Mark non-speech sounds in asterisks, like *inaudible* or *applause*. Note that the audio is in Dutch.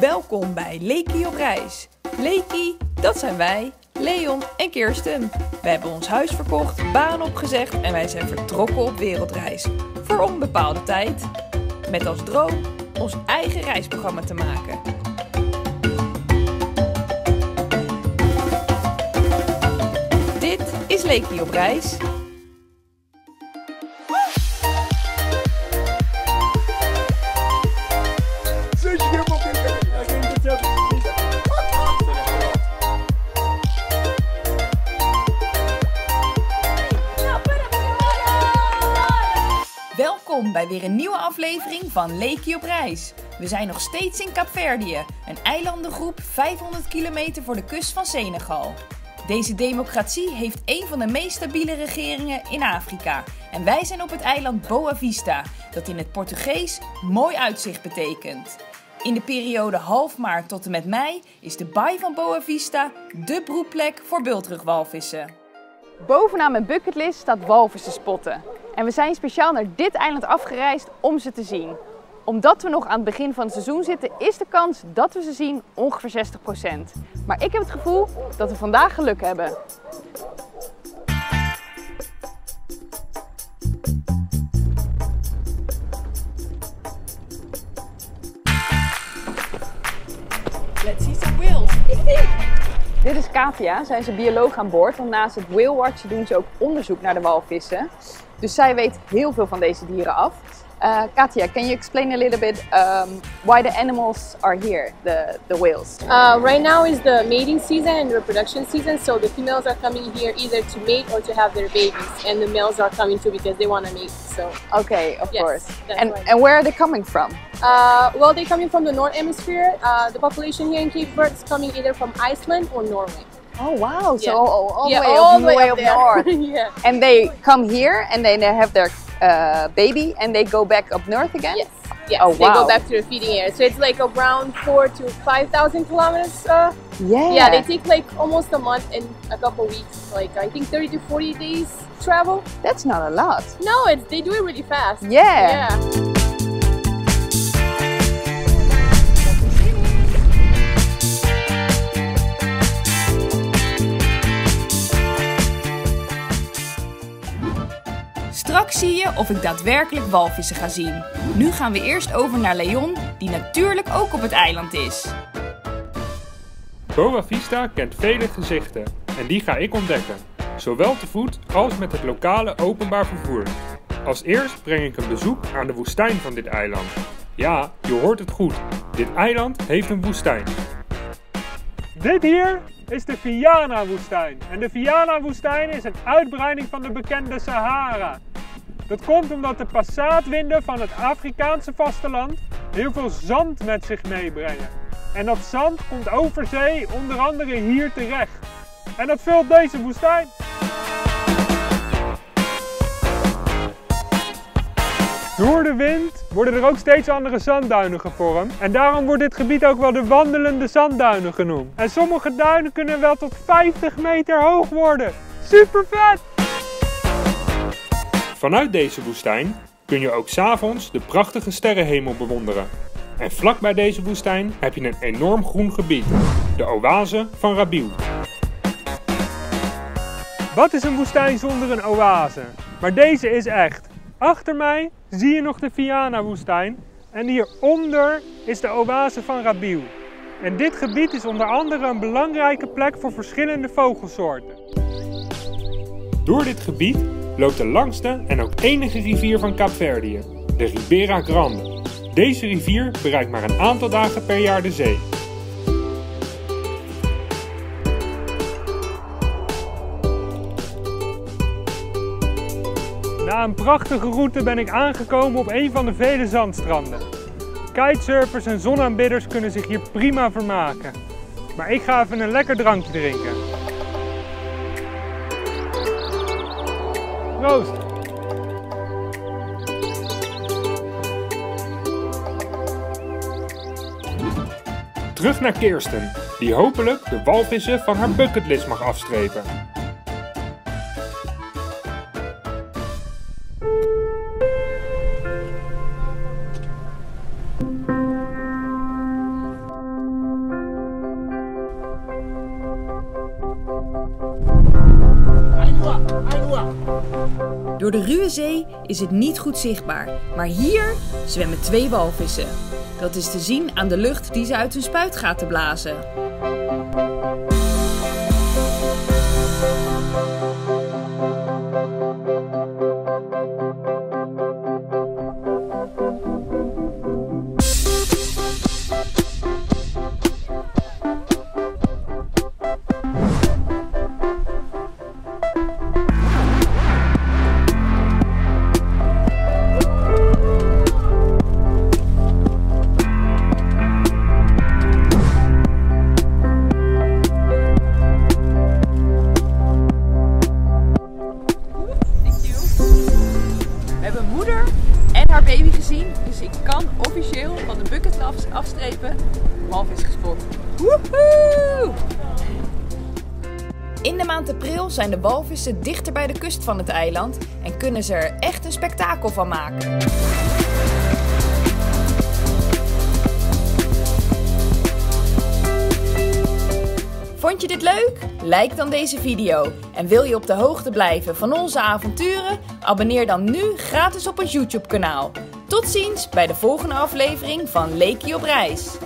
Welkom bij Leki op reis. Leki, dat zijn wij, Leon en Kirsten. We hebben ons huis verkocht, baan opgezegd en wij zijn vertrokken op wereldreis. Voor onbepaalde tijd. Met als droom ons eigen reisprogramma te maken. Dit is Leki op reis. Bij weer een nieuwe aflevering van Leekie op reis. We zijn nog steeds in Kaapverdië, een eilandengroep 500 kilometer voor de kust van Senegal. Deze democratie heeft een van de meest stabiele regeringen in Afrika. En wij zijn op het eiland Boa Vista, dat in het Portugees mooi uitzicht betekent. In de periode half maart tot en met mei is de baai van Boa Vista dé broedplek voor bultrugwalvissen. Bovenaan mijn bucketlist staat walvissen spotten. En we zijn speciaal naar dit eiland afgereisd om ze te zien. Omdat we nog aan het begin van het seizoen zitten, is de kans dat we ze zien ongeveer 60%. Maar ik heb het gevoel dat we vandaag geluk hebben. Katia, zij is een bioloog aan boord. Want naast het Whale Watch doen ze ook onderzoek naar de walvissen. Dus zij weet heel veel van deze dieren af. Uh, Katia, can you explain a little bit um, why the animals are here, the, the whales? Uh, right now is the mating season and reproduction season, so the females are coming here either to mate or to have their babies, and the males are coming too because they want to mate. So, Okay, of Yes, course. And, right. and where are they coming from? uh, well, they're coming from the North Hemisphere. Uh, the population here in Cape Verde is coming either from Iceland or Norway. Oh wow, so Yeah. all, all, all yeah, the way all up, the way way up up *laughs* north. yeah. and they come here and then they have their uh, baby and they go back up north again? Yes. Yes. Oh, They wow. go back to their feeding area. So it's like around four to five thousand kilometers. Uh, Yeah. yeah. They take like almost a month and a couple weeks. Like I think thirty to forty days travel. That's not a lot. No, it's they do it really fast. Yeah. Yeah. Straks zie je of ik daadwerkelijk walvissen ga zien. Nu gaan we eerst over naar Leon, die natuurlijk ook op het eiland is. Boa Vista kent vele gezichten en die ga ik ontdekken, zowel te voet als met het lokale openbaar vervoer. Als eerst breng ik een bezoek aan de woestijn van dit eiland. Ja, je hoort het goed, dit eiland heeft een woestijn. Dit hier is de Viana-woestijn. En de Viana-woestijn is een uitbreiding van de bekende Sahara. Dat komt omdat de passaatwinden van het Afrikaanse vasteland heel veel zand met zich meebrengen. En dat zand komt over zee onder andere hier terecht. En dat vult deze woestijn. Door de wind worden er ook steeds andere zandduinen gevormd. En daarom wordt dit gebied ook wel de wandelende zandduinen genoemd. En sommige duinen kunnen wel tot 50 meter hoog worden. Super vet! Vanuit deze woestijn kun je ook s'avonds de prachtige sterrenhemel bewonderen. En vlakbij deze woestijn heb je een enorm groen gebied, de oase van Rabiel. Wat is een woestijn zonder een oase? Maar deze is echt. Achter mij zie je nog de Viana-woestijn. En hieronder is de oase van Rabiel. En dit gebied is onder andere een belangrijke plek voor verschillende vogelsoorten. Door dit gebied loopt de langste en ook enige rivier van Kaapverdië, de Ribera Grande. Deze rivier bereikt maar een aantal dagen per jaar de zee. Na een prachtige route ben ik aangekomen op een van de vele zandstranden. Kitesurfers en zonaanbidders kunnen zich hier prima vermaken. Maar ik ga even een lekker drankje drinken. Proost! Terug naar Kirsten, die hopelijk de walvissen van haar bucketlist mag afstrepen. Door de ruwe zee is het niet goed zichtbaar, maar hier zwemmen twee walvissen. Dat is te zien aan de lucht die ze uit hun spuitgaten blazen. Hebben moeder en haar baby gezien, dus ik kan officieel van de bucket af- afstrepen. Walvis gespot. Woehoe! In de maand april zijn de walvissen dichter bij de kust van het eiland en kunnen ze er echt een spektakel van maken. Vond je dit leuk? Like dan deze video. En wil je op de hoogte blijven van onze avonturen? Abonneer dan nu gratis op ons YouTube kanaal. Tot ziens bij de volgende aflevering van Leekie op reis.